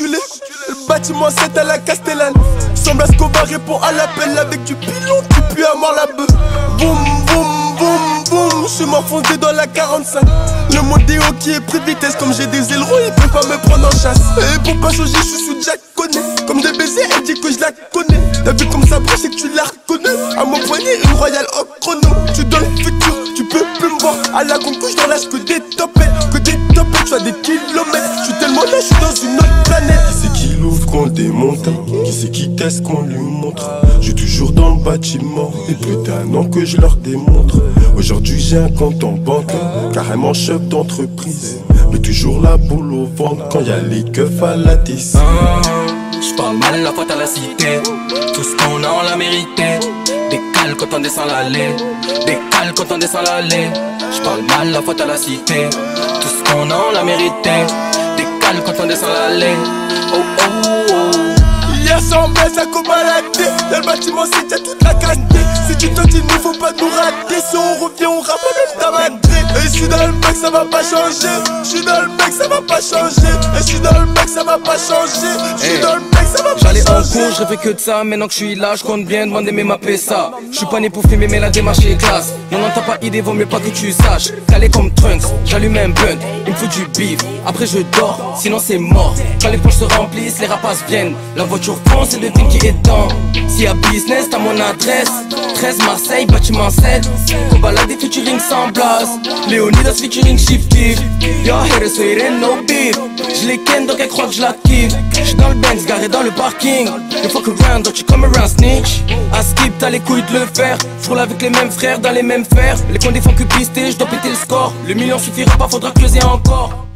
Le bâtiment 7 à la Castellane. Semble va répondre à l'appel avec du pilon. Tu à mort la beuh. Boum, boum, boum, boum. Je suis m'enfoncé dans la 45. Le modéo qui est pris de vitesse. Comme j'ai des ailerons, il peut pas me prendre en chasse. Et pour pas changer, je suis Jack connaît. Comme des baisers, elle dit que je la connais. T'as vu comme ça brille, c'est que tu la reconnais. À mon poignet, une royale au chrono. Tu donnes le futur, tu peux plus me voir. À la concouche dans l'âge que des topettes. Que des topettes, tu as des kilomètres. Je suis tellement là, je suis dans une autre qu'on démonte Qui c'est qui teste qu'on lui montre? Suis toujours dans le bâtiment. Et plus d'un an que je leur démontre. Aujourd'hui, j'ai un compte en banque. Carrément chef d'entreprise. Mais toujours la boule au ventre quand y a les keufs à la tisse. Je mal la faute à la cité. Tout ce qu'on a, on l'a mérité. Décale quand on descend l'allée. Décale quand on descend l'allée. Je mal la faute à la cité. Tout ce qu'on a, on l'a mérité. Décale quand on descend l'allée. Oh oh oh. Hier sans baisse à balader Dans le bâtiment c'est y'a toute la qualité Si tu te dis il ne faut pas nous rater. Si on revient on rame même ta Et je suis dans le mec ça va pas changer. Je suis dans le mec ça va pas changer. Et je suis dans le mec ça va pas changer. Je suis Hey. dans le J'allais en cours, je rêvais que de ça. Maintenant que je suis là, je compte bien demander mes mappés ça. Je suis pas né pour filmer, mais la démarche est classe. Non, non, t'as pas idée, vaut mieux pas que tu saches. Calé comme Trunks, j'allume un blunt, il me faut du bif. Après, je dors, sinon c'est mort. Quand les poches se remplissent, les rapaces viennent. La voiture fonce, c'est le team qui est temps. S'il y a business, t'as mon adresse. 13 Marseille, bâtiment 7. Qu'on balade des featuring sans blase. Léonidas featuring Shifty. Yo, haters, so it ain't no beef. Je les ken, donc elle croit que je la kiffe. J'suis dans le Benz, garé dans le parking. You fuck around, don't you come around, snitch? À skip, t'as les couilles de le faire. J'roule avec les mêmes frères, dans les mêmes fers. Les condés font que pister, j'dois péter le score. Le million suffira pas, faudra creuser encore.